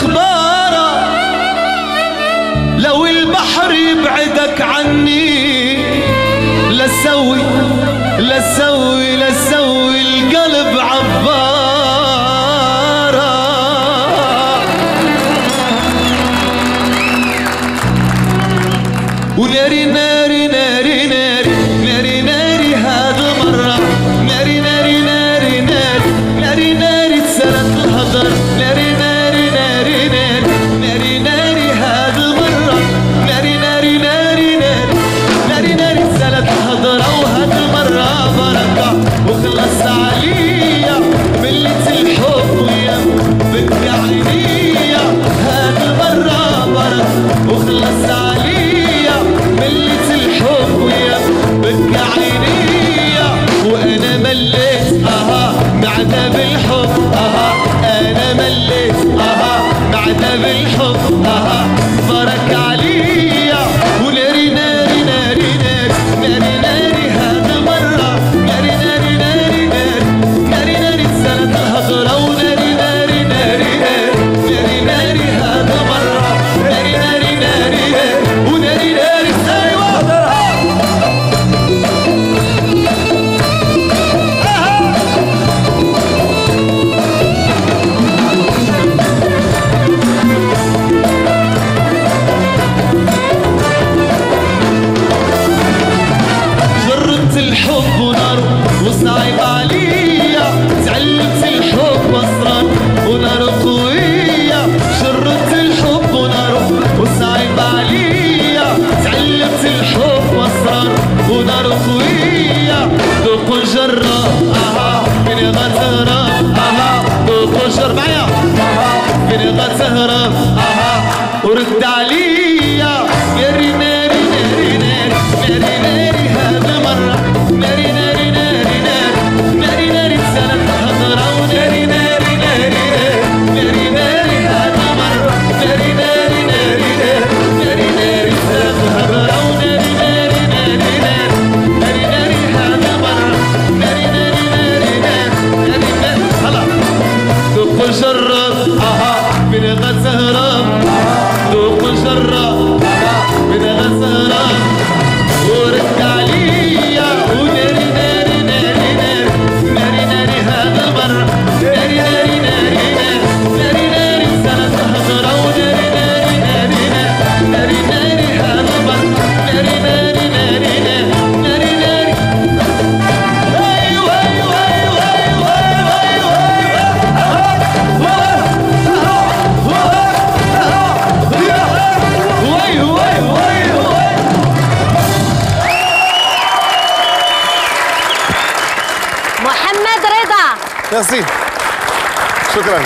اخباره لو البحر يبعدك عني لا لسوي لا لا القلب عباره وناري ناري ناري ناري. بعد بالحب أها. مليت أها بعد بالحب. ودار خويا. ذوقوا الجرة. أها. فين غتهرب أها. ذوقوا معايا. غتهرب أها. ورد عليا Merci. شكرا